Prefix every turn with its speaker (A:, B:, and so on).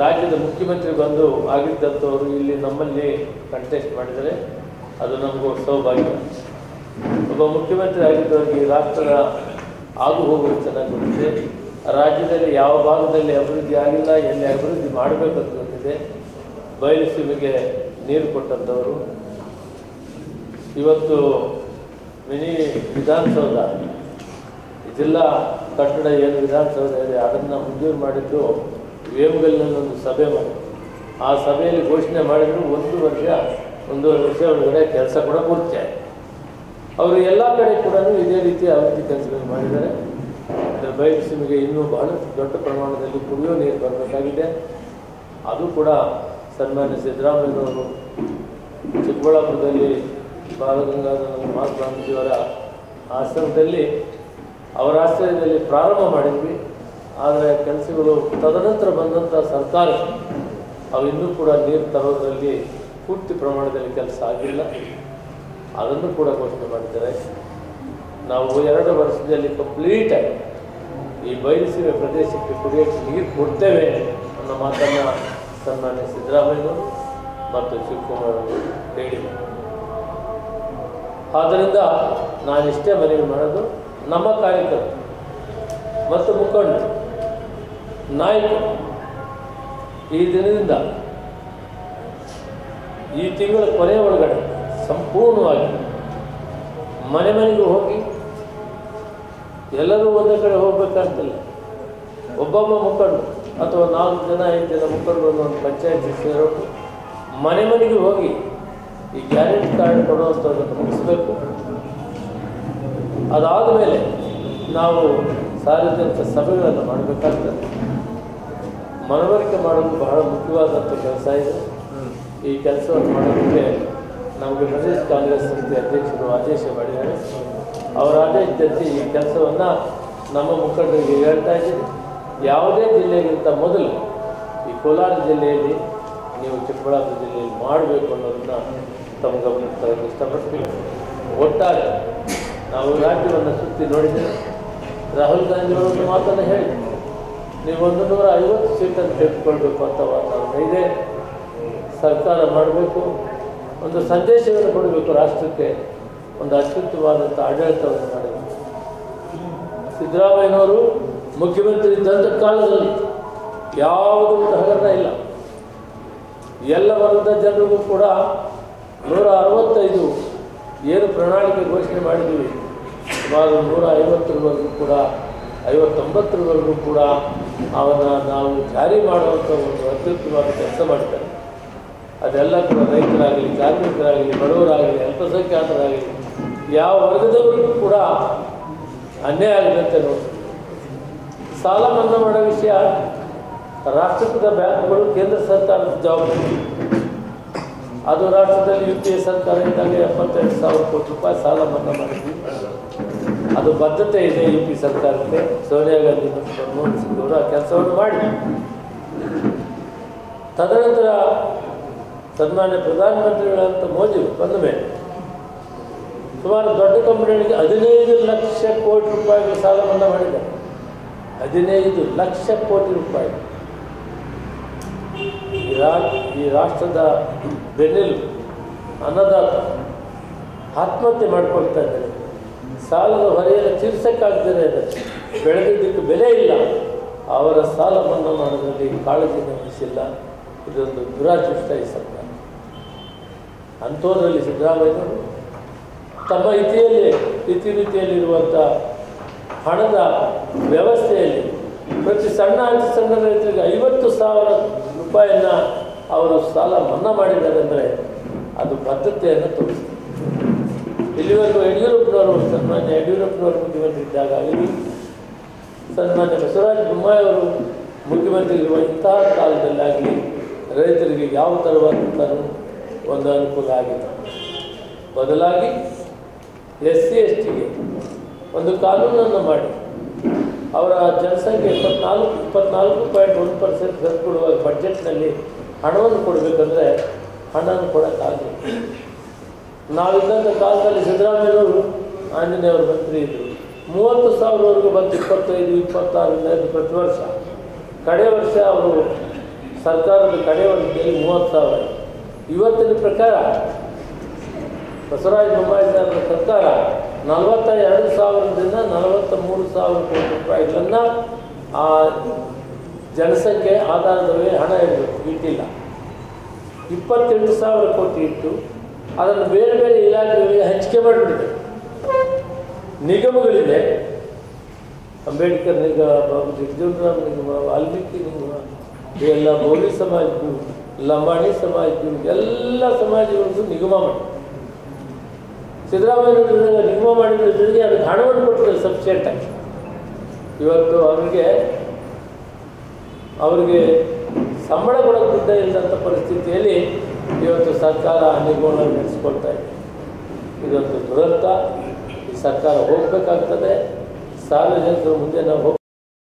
A: ರಾಜ್ಯದ ಮುಖ್ಯಮಂತ್ರಿ ಬಂದು ಆಗಿದ್ದಂಥವರು ಇಲ್ಲಿ ನಮ್ಮಲ್ಲಿ ಕಂಟೆಸ್ಟ್ ಮಾಡಿದರೆ ಅದು ನಮಗೂ ಸೌಭಾಗ್ಯ. ಒಬ್ಬ ಮುಖ್ಯಮಂತ್ರಿ ಆಗಿದ್ದವರಿಗೆ ರಾಷ್ಟ್ರದ ಆಗು ಹೋಗೋದು ಚೆನ್ನಾಗಿ ಗೊತ್ತಿದೆ. ರಾಜ್ಯದಲ್ಲಿ ಯಾವ ಭಾಗದಲ್ಲಿ ಅಭಿವೃದ್ಧಿ ಆಗಿಲ್ಲ, ಎಲ್ಲಿ ಅಭಿವೃದ್ಧಿ ಮಾಡಬೇಕಂತ ಗೊತ್ತಿದೆ. ಬಯಲುಸೀಮೆಗೆ ನೀರು ಕೊಟ್ಟಂಥವರು. ಇವತ್ತು ಮಿನಿ ವಿಧಾನಸೌಧ, ಜಿಲ್ಲಾ ಕಟ್ಟಡ ಏನು ವಿಧಾನಸೌಧ ಇದೆ, ಅದನ್ನು ಮಂಜೂರು ಮಾಡಿದ್ದು ವೇಮಗಲ್ನಲ್ಲಿ ಒಂದು ಸಭೆ ಮಾಡಿ ಆ ಸಭೆಯಲ್ಲಿ ಘೋಷಣೆ ಮಾಡಿದ್ರು ಒಂದು ವರ್ಷ, ಒಂದೂವರೆ ವರ್ಷ ಒಳಗಡೆ ಕೆಲಸ ಕೂಡ ಪೂರ್ತಿ ಆಯಿತು. ಅವರು ಎಲ್ಲ ಕಡೆ ಕೂಡ ಇದೇ ರೀತಿ ಅಭಿವೃದ್ಧಿ ಕೆಲಸಗಳನ್ನು ಮಾಡಿದ್ದಾರೆ. ಅದರ ಬಯಲುಸೀಮೆಗೆ ಇನ್ನೂ ಬಹಳ ದೊಡ್ಡ ಪ್ರಮಾಣದಲ್ಲಿ ಕುಡಿಯೋ ನೀರು ಬರಬೇಕಾಗಿದೆ. ಅದು ಕೂಡ ಸನ್ಮಾನ್ಯ ಸಿದ್ದರಾಮಯ್ಯನವರು ಚಿಕ್ಕಬಳ್ಳಾಪುರದಲ್ಲಿ ಬಾಲಗಂಗಾಧರ ಮಹಾತ್ಮ ಆಶ್ರಮದಲ್ಲಿ ಅವರ ಆಶ್ರಯದಲ್ಲಿ ಪ್ರಾರಂಭ ಮಾಡಿದ್ವಿ. ಆದರೆ ಕೆಲಸಗಳು ತದನಂತರ ಬಂದಂಥ ಸರ್ಕಾರ ಅವಿನ್ನೂ ಕೂಡ ನೀರು ತರೋದರಲ್ಲಿ ಪೂರ್ತಿ ಪ್ರಮಾಣದಲ್ಲಿ ಕೆಲಸ ಆಗಿಲ್ಲ. ಅದನ್ನು ಕೂಡ ಘೋಷಣೆ ಮಾಡಿದ್ದಾರೆ. ನಾವು ಎರಡು ವರ್ಷದಲ್ಲಿ ಕಂಪ್ಲೀಟ್ ಆಗಿ ಈ ಬಯಲುಸೀಮೆ ಪ್ರದೇಶಕ್ಕೆ ಕುಡಿಯೋಕ್ಕೆ ನೀರು ಕೊಡ್ತೇವೆ ಅನ್ನೋ ಮಾತನ್ನು ಸನ್ಮಾನ್ಯ ಸಿದ್ದರಾಮಯ್ಯನವರು ಮತ್ತು ಶಿವಕುಮಾರ್ ಅವರು ಹೇಳಿದರು ಆದ್ದರಿಂದ ನಾನಿಷ್ಟೇ ಮನವಿ ಮಾಡೋದು ನಮ್ಮ ಕಾರ್ಯಕರ್ತರು ಮತ್ತು ಮುಖಂಡರು. ನಾಯಕರು ಈ ದಿನದಿಂದ ಈ ತಿಂಗಳ ಕೊನೆಯ ಒಳಗಡೆ ಸಂಪೂರ್ಣವಾಗಿ ಮನೆ ಮನೆಗೆ ಹೋಗಿ ಎಲ್ಲರೂ ಒಂದೇ ಕಡೆ ಹೋಗ್ಬೇಕಂತಿಲ್ಲ ಒಬ್ಬೊಬ್ಬ ಮುಖಂಡರು ಅಥವಾ ನಾಲ್ಕು ಜನ, ಐದು ಜನ ಮುಖಂಡರು ಒಂದು ಪಂಚಾಯತ್ ಸೇರೋದು ಮನೆ ಮನೆಗೆ ಹೋಗಿ ಈ ಗ್ಯಾರಂಟಿ ಕಾರ್ಡ್ ಕೊಡುವಂಥದ್ದನ್ನು ಮುಗಿಸ್ಬೇಕು. ಅದಾದ ಮೇಲೆ ನಾವು ಸಾರ್ವಜನಿಕ ಸಭೆಗಳನ್ನು ಮಾಡಬೇಕಾಗ್ತದೆ. ಮನವರಿಕೆ ಮಾಡೋದು ಬಹಳ ಮುಖ್ಯವಾದಂಥ ಕೆಲಸ ಇದೆ. ಈ ಕೆಲಸವನ್ನು ಮಾಡೋದಕ್ಕೆ ನಮಗೆ ಪ್ರದೇಶ ಕಾಂಗ್ರೆಸ್ ಸಮಿತಿ ಅಧ್ಯಕ್ಷರು ಆದೇಶ ಮಾಡಿದ್ದಾರೆ. ಅವರ ಆದೇಶದಂತೆ ಈ ಕೆಲಸವನ್ನು ನಮ್ಮ ಮುಖಂಡರಿಗೆ ಹೇಳ್ತಾ ಇದ್ದೀನಿ. ಯಾವುದೇ ಜಿಲ್ಲೆಗಿಂತ ಮೊದಲು ಈ ಕೋಲಾರ ಜಿಲ್ಲೆಯಲ್ಲಿ, ನೀವು ಚಿಕ್ಕಬಳ್ಳಾಪುರ ಜಿಲ್ಲೆಯಲ್ಲಿ ಮಾಡಬೇಕು ಅನ್ನೋದನ್ನು ತಮ್ಮ ಗಮನಕ್ಕೆ ತರಲು ಇಷ್ಟಪಡ್ತೀವಿ ಒಟ್ಟಾರೆ ನಾವು ರಾಜ್ಯವನ್ನು ಸುತ್ತಿ ನೋಡಿದ್ದೇವೆ ರಾಹುಲ್ ಗಾಂಧಿ ಒಂದು ಮಾತನ್ನು ನೀವು ಒಂದು ನೂರ ಐವತ್ತು ಸೀಟನ್ನು ತೆಗೆದುಕೊಳ್ಬೇಕು ಅಂತ ವಾತಾವರಣ ಇದೆ. ಸರ್ಕಾರ ಮಾಡಬೇಕು. ಒಂದು ಸಂದೇಶವನ್ನು ಕೊಡಬೇಕು ರಾಷ್ಟ್ರಕ್ಕೆ. ಒಂದು ಅತ್ಯುತ್ತಮವಾದಂಥ ಆಡಳಿತವನ್ನು ಮಾಡಬೇಕು. ಸಿದ್ದರಾಮಯ್ಯನವರು ಮುಖ್ಯಮಂತ್ರಿ ಇದ್ದಂಥ ಕಾಲದಲ್ಲಿ ಯಾವುದೂ ಒಂದು ಇಲ್ಲ. ಎಲ್ಲ ವರ್ಗದ ಜನರಿಗೂ ಕೂಡ ನೂರ ಅರವತ್ತೈದು ಏನು ಪ್ರಣಾಳಿಕೆ ಘೋಷಣೆ ಮಾಡಿದ್ದೀವಿ. ಸುಮಾರು ನೂರ ಐವತ್ತರವರೆಗೂ ಕೂಡ, ಐವತ್ತೊಂಬತ್ತರವರೆಗೂ ಕೂಡ ಅವನ್ನ ನಾವು ಜಾರಿ ಮಾಡುವಂಥ ಒಂದು ಅತ್ಯುತ್ತಮವಾದ ಕೆಲಸ ಮಾಡ್ತಾರೆ ಅದೆಲ್ಲ ಕೂಡ ರೈತರಾಗಲಿ, ಕಾರ್ಮಿಕರಾಗಲಿ, ಬಡವರಾಗಲಿ, ಅಲ್ಪಸಂಖ್ಯಾತರಾಗಲಿ, ಯಾವ ವರ್ಗದವರಿಗೂ ಕೂಡ ಅನ್ಯಾಯ ಆಗದಂತೆ ನೋಡಿ ಸಾಲ ಮನ್ನಾ ಮಾಡೋ ವಿಷಯ ರಾಷ್ಟ್ರೀಕೃತ ಬ್ಯಾಂಕ್ಗಳು, ಕೇಂದ್ರ ಸರ್ಕಾರದ ಜವಾಬ್ದಾರಿ. ಅದು ರಾಷ್ಟ್ರದಲ್ಲಿ ಯು ಪಿ ಎ ಸರ್ಕಾರ ಇದ್ದಾಗ ಎಪ್ಪತ್ತೆರಡು ಸಾವಿರ ಕೋಟಿ ರೂಪಾಯಿ ಸಾಲ ಮನ್ನಾ ಮಾಡಿದ್ವಿ. ಅದು ಬದ್ಧತೆ ಇದೆ ಯು ಪಿ ಸರ್ಕಾರಕ್ಕೆ. ಸೋನಿಯಾ ಗಾಂಧಿ ಮನಮೋಹನ್ ಸಿಂಗ್ ಅವರು ಆ ಕೆಲಸವನ್ನು ಮಾಡಿ. ತದನಂತರ ಸನ್ಮಾನ್ಯ ಪ್ರಧಾನಮಂತ್ರಿಗಳಂತ ಮೋದಿ ಬಂದ ಮೇಲೆ ಸುಮಾರು ದೊಡ್ಡ ಕಂಪನಿಗಳಿಗೆ ಹದಿನೈದು ಲಕ್ಷ ಕೋಟಿ ರೂಪಾಯಿ ಸಾಲ ಮನ್ನಾ ಮಾಡಿದ್ದಾರೆ. ಹದಿನೈದು ಲಕ್ಷ ಕೋಟಿ ರೂಪಾಯಿ. ಈ ಈ ರಾಷ್ಟ್ರದ ಬೆನ್ನೆಲು ಅನ್ನದಾತ ಆತ್ಮಹತ್ಯೆ ಮಾಡ್ಕೊಳ್ತಾ ಇದ್ದಾರೆ. ಸಾಲದ ಹೊರೆಯನ್ನು ತೀರ್ಸೋಕ್ಕಾಗ್ತದೆ ಇದೆ. ಬೆಳೆದಿದ್ದಕ್ಕೆ ಬೆಲೆ ಇಲ್ಲ. ಅವರ ಸಾಲ ಮನ್ನಾ ಮಾಡೋದ್ರಲ್ಲಿ ಕಾಳಜಿಯನ್ನು ವಹಿಸಿಲ್ಲ ಇದೊಂದು ದುರಾದೃಷ್ಟ ಈ ಸರ್ಕಾರ. ಅಂಥದ್ರಲ್ಲಿ ಸಿದ್ದರಾಮಯ್ಯನವರು ತಮ್ಮ ಇತಿಯಲ್ಲಿ ಇತಿಮಿತಿಯಲ್ಲಿರುವಂಥ ಹಣದ ವ್ಯವಸ್ಥೆಯಲ್ಲಿ ಪ್ರತಿ ಸಣ್ಣ ಅತಿ ಸಣ್ಣ ರೈತರಿಗೆ ಐವತ್ತು ಸಾವಿರ ರೂಪಾಯಿಯನ್ನು ಅವರು ಸಾಲ ಮನ್ನಾ ಮಾಡಿದ್ದಾರೆ ಅಂದರೆ ಅದು ಬದ್ಧತೆಯನ್ನು ತೋರಿಸ್ತದೆ. ಇಲ್ಲಿವರೆಗೂ ಯಡಿಯೂರಪ್ಪನವರು ಸನ್ಮಾನ್ಯ ಯಡಿಯೂರಪ್ಪನವರು ಮುಖ್ಯಮಂತ್ರಿ ಇದ್ದಾಗ ಆಗಲಿ, ಸನ್ಮಾನ್ಯ ಬಸವರಾಜ ಬೊಮ್ಮಾಯಿ ಅವರು ಮುಖ್ಯಮಂತ್ರಿ ಇರುವ ಇಂತಹ ಕಾಲದಲ್ಲಾಗಲಿ ರೈತರಿಗೆ ಯಾವ ಥರವಾದಂಥ ಒಂದು ಅನುಕೂಲ ಆಗಿದೆ ಬದಲಾಗಿ ಎಸ್ ಸಿ ಎಸ್ ಟಿಗೆ ಒಂದು ಕಾನೂನನ್ನು ಮಾಡಿ, ಅವರ ಜನಸಂಖ್ಯೆ ಇಪ್ಪತ್ನಾಲ್ಕು ಇಪ್ಪತ್ನಾಲ್ಕು ಪಾಯಿಂಟ್ ಒಂದು ಪರ್ಸೆಂಟ್ ಕೊಡುವ ಬಡ್ಜೆಟ್ನಲ್ಲಿ ಹಣವನ್ನು ಕೊಡಬೇಕಂದ್ರೆ ಹಣವನ್ನು ಕೊಡೋಕ್ಕಾಗಲಿ ನಾವಿದ್ದಂಥ ಕಾಲದಲ್ಲಿ ಸಿದ್ದರಾಮಯ್ಯನವರು ಆಂಜನೇಯವರು ಮಂತ್ರಿ ಇದ್ದರು ಮೂವತ್ತು ಸಾವಿರವರೆಗೂ ಬಂದು ಇಪ್ಪತ್ತೈದು ಇಪ್ಪತ್ತಾರರಿಂದ ಪ್ರತಿ ವರ್ಷ. ಕಡೆ ವರ್ಷ ಅವರು ಸರ್ಕಾರದ ಕಡೆ ವರ್ಷದಲ್ಲಿ ಮೂವತ್ತು ಸಾವಿರ ಇವತ್ತಿನ ಪ್ರಕಾರ, ಬಸವರಾಜ ಬೊಮ್ಮಾಯಿ ಸಾಹೇಬರ ಸರ್ಕಾರ ನಲವತ್ತ ಎರಡು ಸಾವಿರದಿಂದ ನಲವತ್ತ ಮೂರು ಸಾವಿರ ಕೋಟಿ ರೂಪಾಯಿಗಳನ್ನು ಆ ಜನಸಂಖ್ಯೆ ಆಧಾರದ ಮೇಲೆ ಹಣ ಇರಬೇಕು, ಇಟ್ಟಿಲ್ಲ. ಇಪ್ಪತ್ತೆಂಟು ಸಾವಿರ ಕೋಟಿ ಇಟ್ಟು ಅದನ್ನು ಬೇರೆ ಬೇರೆ ಇಲಾಖೆಗಳಿಗೆ ಹಂಚಿಕೆ ಮಾಡಿಬಿಟ್ಟಿದೆ. ನಿಗಮಗಳಿದೆ. ಅಂಬೇಡ್ಕರ್ ನಿಗಮ ಜಗಜೀವನರಾಮ್ ನಿಗಮ, ವಾಲ್ಮೀಕಿ ನಿಗಮ, ಎಲ್ಲ ಮೌಲಿ ಸಮಾಜದ್ದು, ಲಂಬಾಣಿ ಸಮಾಜದ್ದು, ಎಲ್ಲ ಸಮಾಜಗಳು ನಿಗಮ ಮಾಡಿ ಸಿದ್ದರಾಮಯ್ಯ ನಿಗಮ ಮಾಡಿದ್ರ ಜೊತೆಗೆ ಅದಕ್ಕೆ ಹಣವನ್ನು ಕೊಟ್ಟಿದ್ದಾರೆ ಆಗಿ. ಇವತ್ತು ಅವರಿಗೆ ಅವರಿಗೆ ಸಂಬಳ ಕೊಡೋಕ್ಕಿಂತ ಇಲ್ಲದಂಥ ಪರಿಸ್ಥಿತಿಯಲ್ಲಿ ಇವತ್ತು ಸರ್ಕಾರ ನಿಗಮವನ್ನು ನಡೆಸ್ಕೊಳ್ತಾ ಇದೆ. ಇದೊಂದು ದುರಂತ. ಈ ಸರ್ಕಾರ ಹೋಗಬೇಕಾಗ್ತದೆ. ಸಾರ್ವಜನಿಕರು ಮುಂದೆ ನಾವು